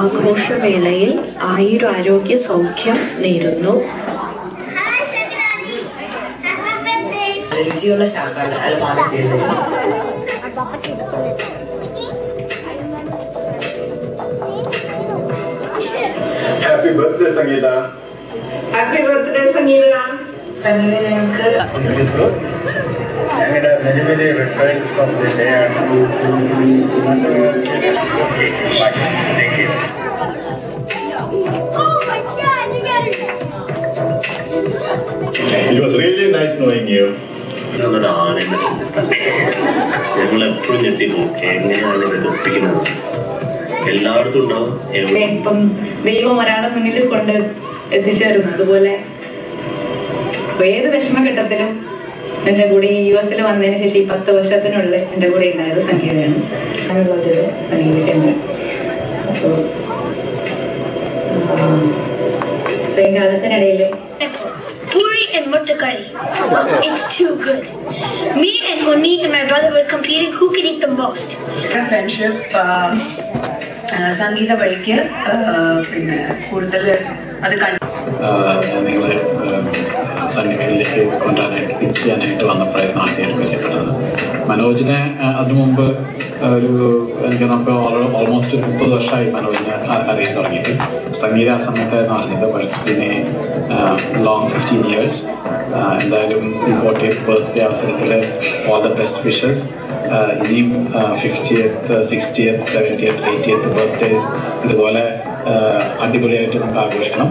ആഘോഷവേളയിൽ ആയുരാരോഗ്യ സൗഖ്യം നേരുന്നു. രുചിയുള്ള അയാൾ പാകം happy birthday Sangeetha. Happy birthday Sangeetha. Sangeetha ഞങ്ങൾക്ക് very very return from the day thank you Oh my God, you it. Was really nice knowing you. ഞങ്ങളുടെ ആനയുടെ ഞങ്ങൾ എപ്പോഴും ഞെട്ടിപ്പോവും എങ്ങനെയാണ് ഇതൊക്കെ ഒപ്പിക്കുന്നത് എല്ലായിടത്തും ഉണ്ടാവും ഇപ്പം ദൈവം ഒരാളെ മുന്നിൽ കൊണ്ട് എത്തിച്ചേരുന്നു അതുപോലെ ഏത് വിഷമഘട്ടത്തിലും എന്റെ കൂടെ യു എസിൽ വന്നതിന് ശേഷം ഈ പത്ത് വർഷത്തിനുള്ളിൽ എന്റെ കൂടെ ഉണ്ടായത് സംഗീതയാണ് അങ്ങനെയുള്ളത് സംഗീതത്തിന്റെ അപ്പോ ഇത്രയും കാലത്തിനിടയിൽ Puri and mutta curry. It's too good. Me and Uni and my brother were competing who could eat the most. Friendship Sangeetha വഴിക്ക് പിന്നെ കൂടുതൽ അത് കണ്ടു നിങ്ങളെ സന്നിധിയിലേക്ക് കൊണ്ടുവരാനായിട്ട് ചെയ്യാനായിട്ട് വന്നപ്പോഴായിരുന്നു ആദ്യം പരിചയപ്പെട്ടത് മനോജിനെ അതിനു മുമ്പ് ഒരു എനിക്ക് നമുക്ക് ഓൾമോസ്റ്റ് മുപ്പത് വർഷമായി മനോജിനെ അറിയാൻ തുടങ്ങിയിട്ട്. സംഗീത ആ സമയത്തായിരുന്നു അറിഞ്ഞത് ബിൻ ലോങ് ഫിഫ്റ്റീൻ ഇയേഴ്സ് എന്തായാലും ഈ ഫോർട്ടിയത്ത് ബർത്ത്ഡേ അവസരത്തിൽ ഓൾ ദ ബെസ്റ്റ് വിഷസ് ഇനിയും fiftieth sixtieth seventieth eightieth birthdays ഇതുപോലെ അടിപൊളിയായിട്ട് നമുക്ക് ആഘോഷിക്കണം.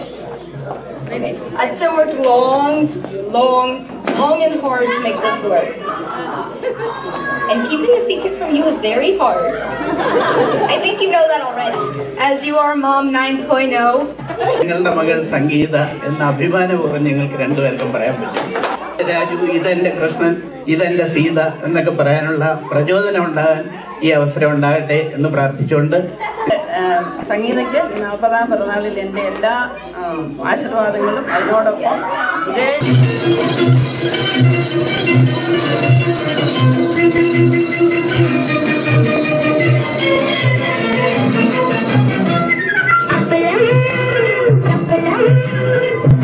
Maybe. Acha worked long, long, long and hard to make this work. And keeping a secret from you is very hard. I think you know that already. As you are mom 9.0. നിങ്ങളുടെ മകൾ സംഗീത എന്ന അഭിമാനപൂർവം ഞങ്ങൾക്ക് രണ്ടുപേർക്കും പറയാൻ പറ്റും രാജു ഇതെന്റെ കൃഷ്ണൻ ഇതെന്റെ സീത എന്നൊക്കെ പറയാനുള്ള പ്രചോദനം ഉണ്ടാകാൻ ഈ അവസരം ഉണ്ടാകട്ടെ എന്ന് പ്രാർത്ഥിച്ചുകൊണ്ട് സംഗീതയ്ക്ക് നാൽപ്പതാം പിറന്നാളിൽ എന്റെ എല്ലാ ആശീർവാദങ്ങളും അതിനോടൊപ്പം ഇതേ മനസ്സിൽ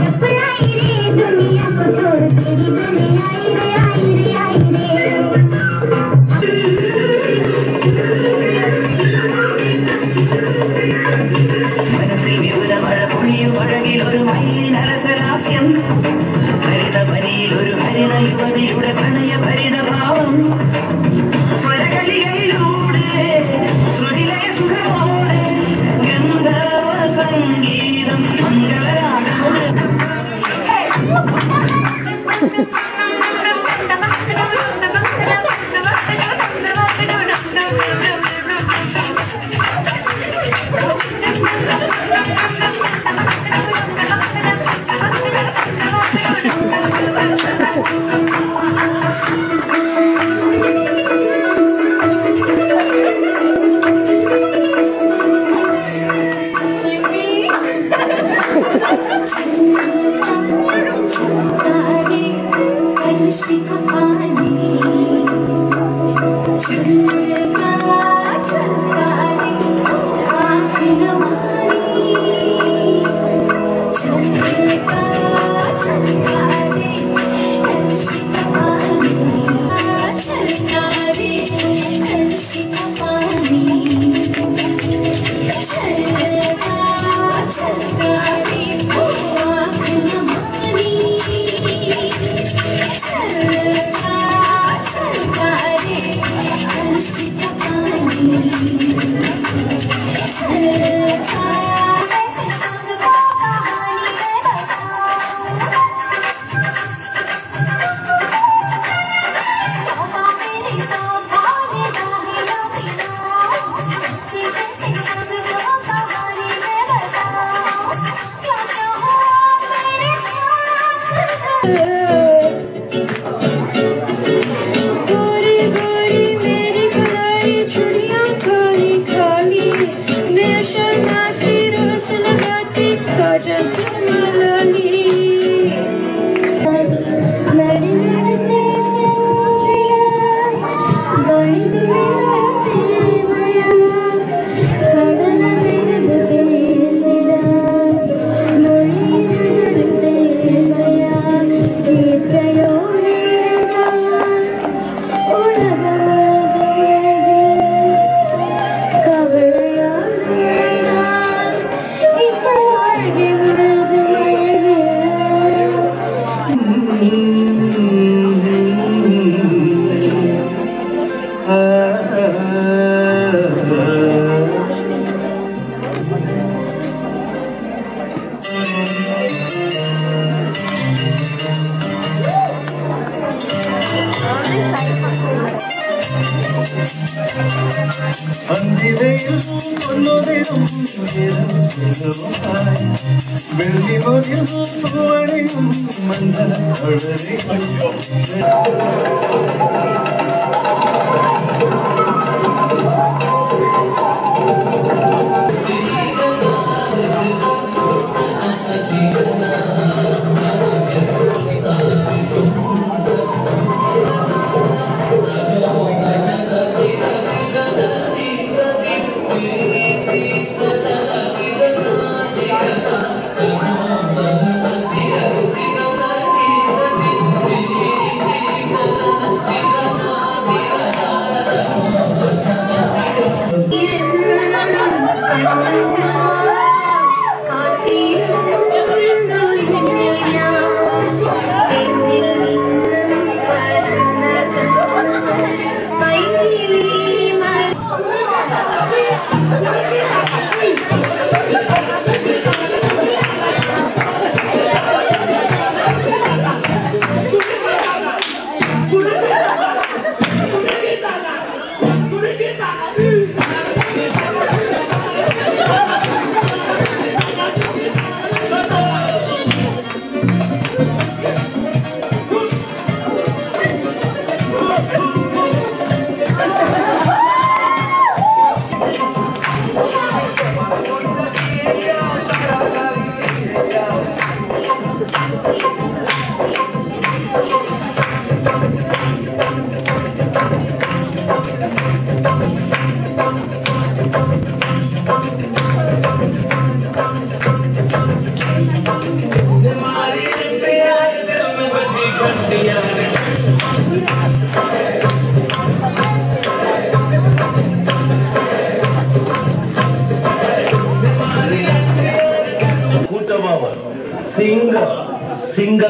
വെള്ളിമൊരിൽ പൂവണിയും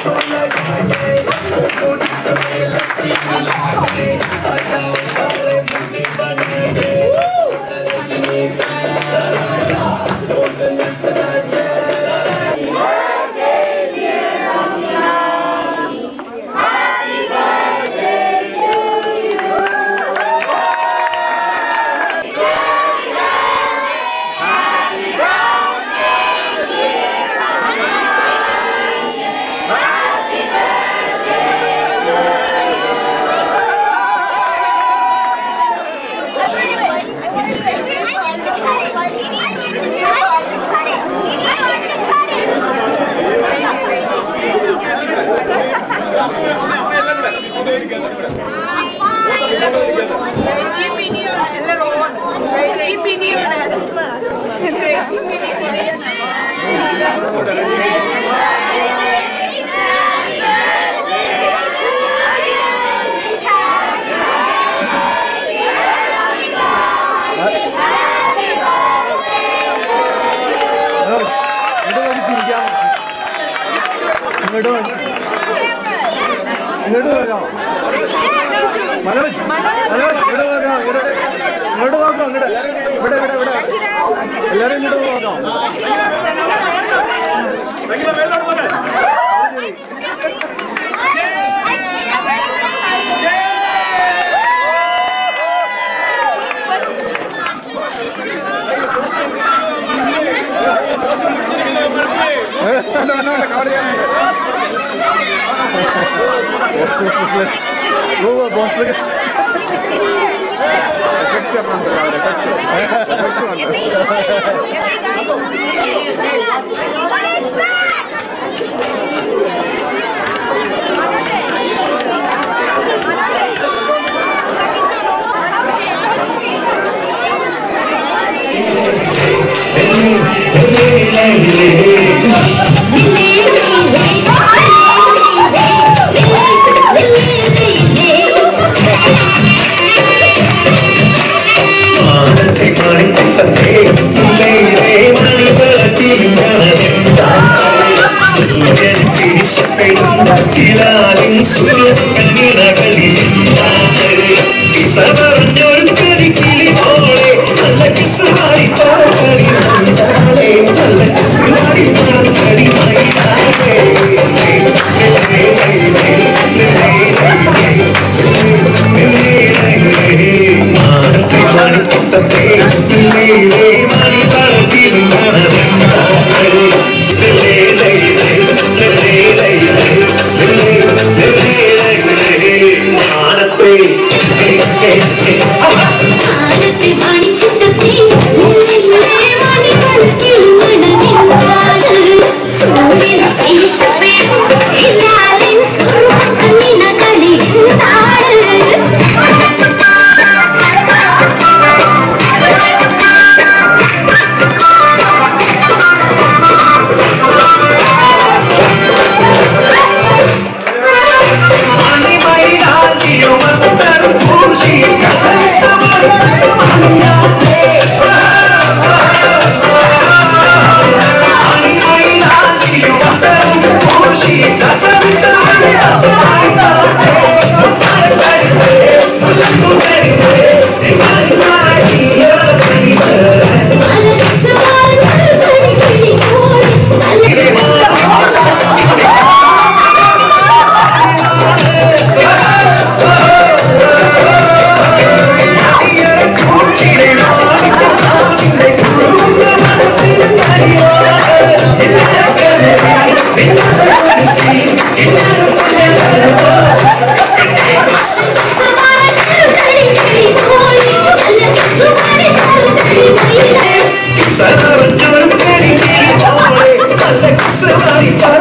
Oh, ഇങ്ങോട്ട്. ഇങ്ങോട്ട് നോക്കാം മകളെ ഇങ്ങോട്ട് നോക്കാം ഇങ്ങോട്ട് നോക്കാം ഇങ്ങോട്ട് ഇവിടെ ഇവിടെ ഇവിടെ. എല്ലാവരും ഇങ്ങോട്ട് നോക്കാം boş boş boş. Baba boşluk. Kaç yapmam da var. Kaç. Hey, hey, hey, hey, hey. hey, hey.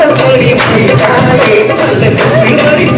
बड़ी मज़ा आए कल खुशी बड़ी